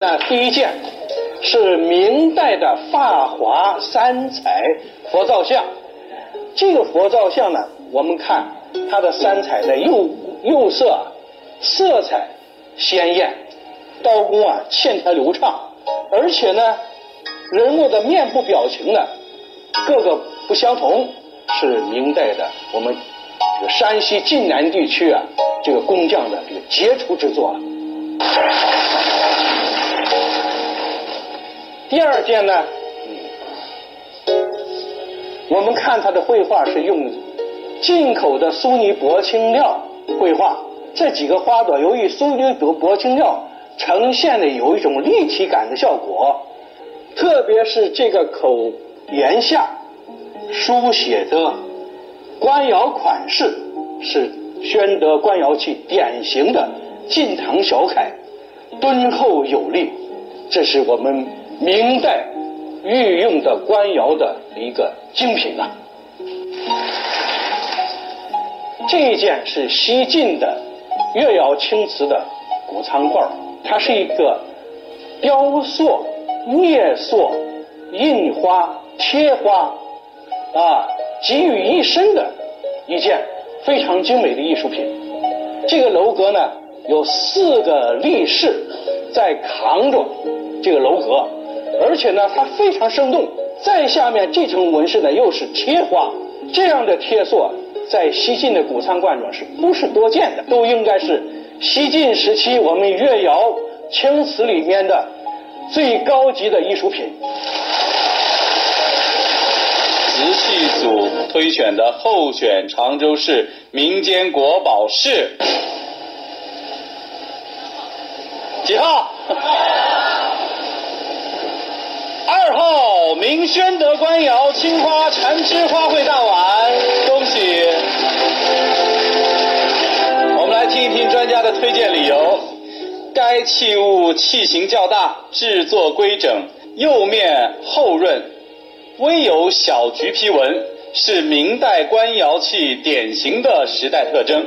那第一件是明代的法华三彩佛造像。这个佛造像呢，我们看它的三彩的釉釉色，色彩鲜艳，刀工啊线条流畅，而且呢，人物的面部表情呢，各个不相同，是明代的我们这个山西晋南地区啊这个工匠的这个杰出之作。第二件呢，我们看他的绘画是用进口的苏泥铂青料绘画，这几个花朵由于苏泥铂铂青料呈现的有一种立体感的效果，特别是这个口沿下书写的官窑款式是宣德官窑器典型的晋唐小楷，敦厚有力，这是我们。明代御用的官窑的一个精品啊，这一件是西晋的越窑青瓷的古仓罐它是一个雕塑、捏塑、印花、贴花啊集于一身的一件非常精美的艺术品。这个楼阁呢，有四个力士在扛着这个楼阁。而且呢，它非常生动。再下面这层纹饰呢，又是贴花，这样的贴塑在西晋的古仓罐中是不是多见的？都应该是西晋时期我们越窑青瓷里面的最高级的艺术品。瓷器组推选的候选常州市民间国宝是几号？二号明宣德官窑青花缠枝花卉大碗，恭喜！我们来听一听专家的推荐理由。该器物器型较大，制作规整，釉面厚润，微有小橘皮纹，是明代官窑器典型的时代特征，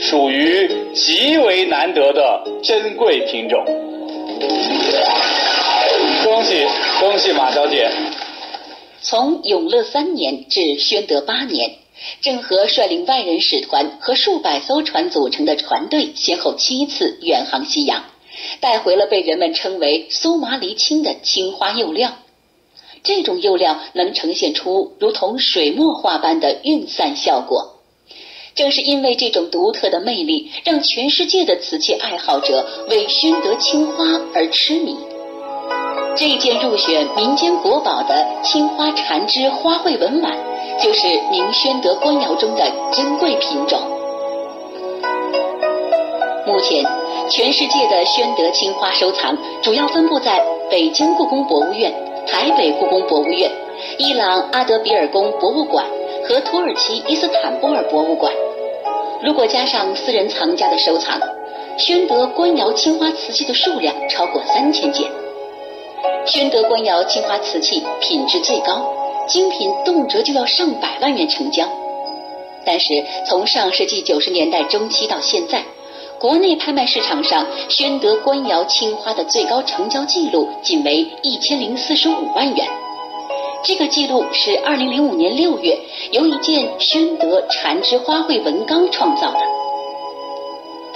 属于极为难得的珍贵品种。恭喜恭喜马小姐！从永乐三年至宣德八年，郑和率领万人使团和数百艘船组成的船队，先后七次远航西洋，带回了被人们称为“苏麻离青”的青花釉料。这种釉料能呈现出如同水墨画般的晕散效果。正是因为这种独特的魅力，让全世界的瓷器爱好者为宣德青花而痴迷。这件入选民间国宝的青花缠枝花卉纹碗，就是明宣德官窑中的珍贵品种。目前，全世界的宣德青花收藏主要分布在北京故宫博物院、台北故宫博物院、伊朗阿德比尔宫博物馆和土耳其伊斯坦布尔博物馆。如果加上私人藏家的收藏，宣德官窑青花瓷器的数量超过三千件。宣德官窑青花瓷器品质最高，精品动辄就要上百万元成交。但是从上世纪九十年代中期到现在，国内拍卖市场上宣德官窑青花的最高成交记录仅为一千零四十五万元。这个记录是二零零五年六月由一件宣德缠枝花卉纹缸创造的。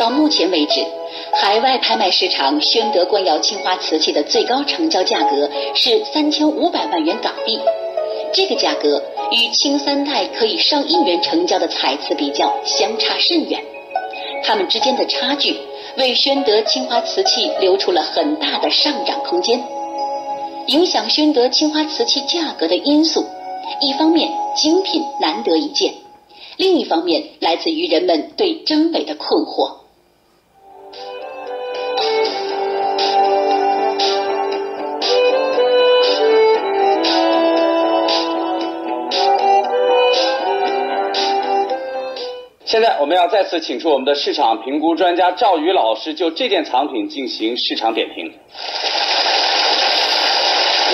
到目前为止。海外拍卖市场，宣德官窑青花瓷器的最高成交价格是三千五百万元港币。这个价格与清三代可以上亿元成交的彩瓷比较，相差甚远。它们之间的差距，为宣德青花瓷器留出了很大的上涨空间。影响宣德青花瓷器价格的因素，一方面精品难得一见，另一方面来自于人们对真伪的困惑。现在我们要再次请出我们的市场评估专家赵宇老师，就这件藏品进行市场点评。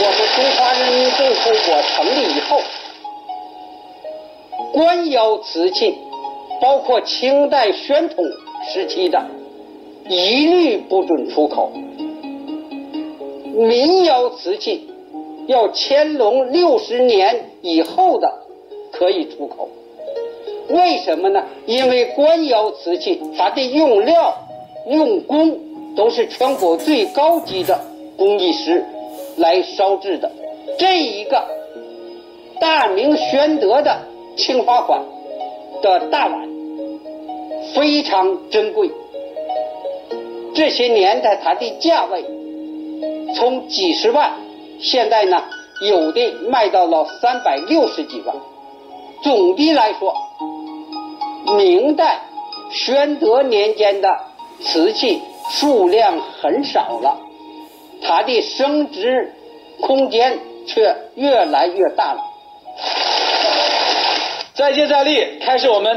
我们中华人民共和国成立以后，官窑瓷器，包括清代宣统时期的，一律不准出口。民窑瓷器要乾隆六十年以后的可以出口。为什么呢？因为官窑瓷器它的用料、用工都是全国最高级的工艺师来烧制的。这一个大明宣德的青花款的大碗非常珍贵，这些年代它的价位从几十万，现在呢有的卖到了三百六十几万。总的来说。明代宣德年间的瓷器数量很少了，它的升值空间却越来越大了。再接再厉，开始我们。